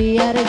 confiar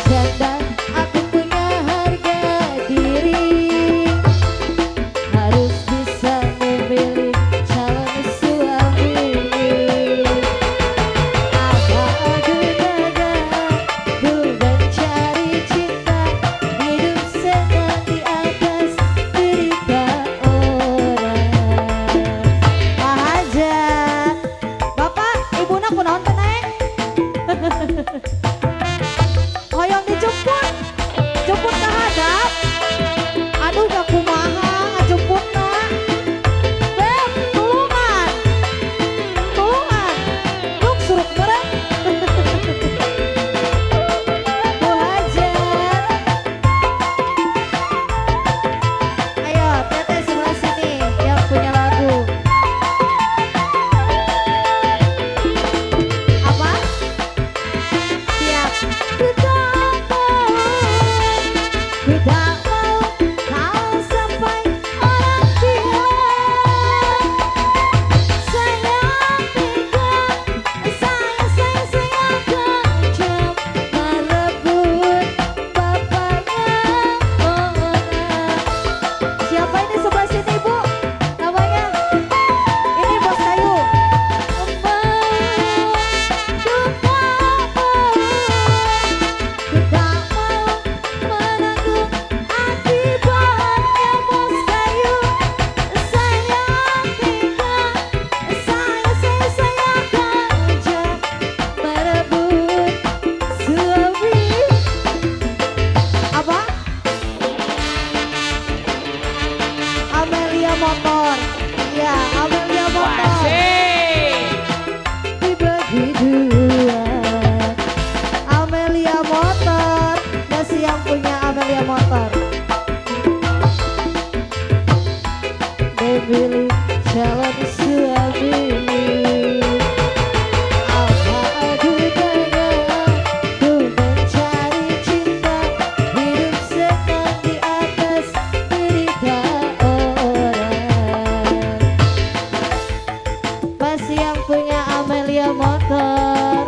Punya Amelia Motor.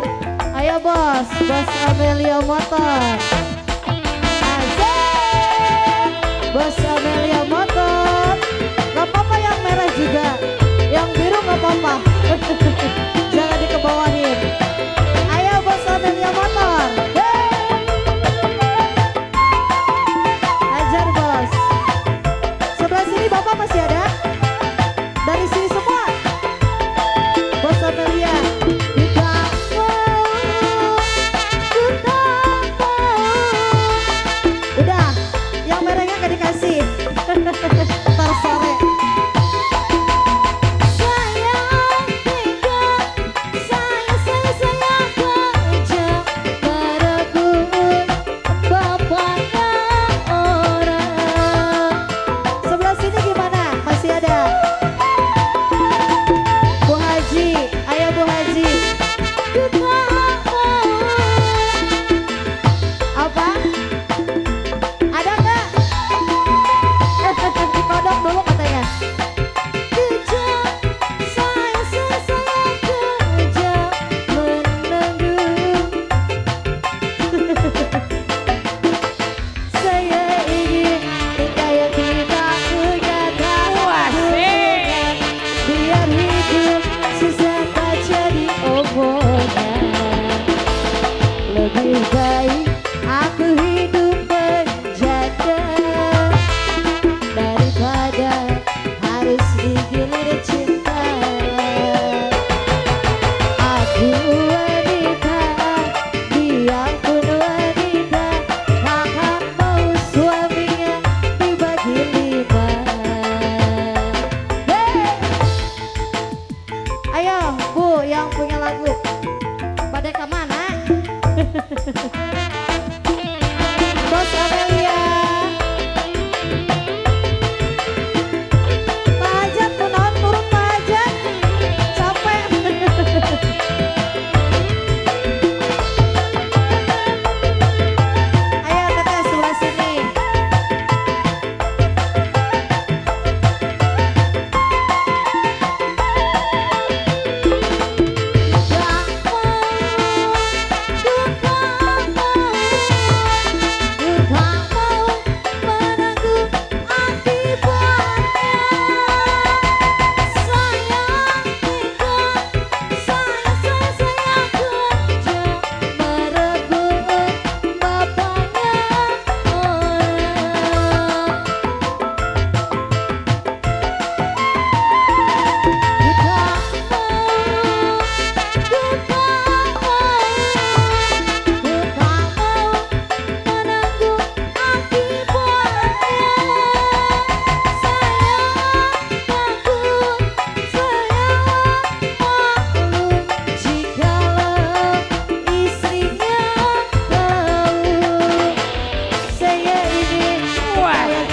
Ayo bos, bos Amelia Motor. Asik Bos Amelia Motor. Gak apa-apa yang merah juga Yang biru bye. Bye. 对。